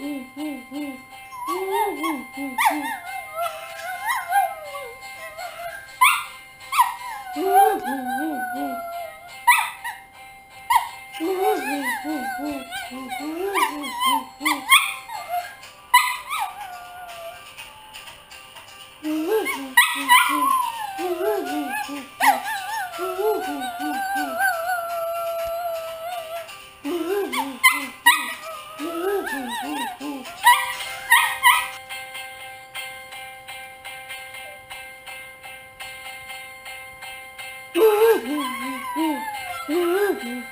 Uhum. Woo!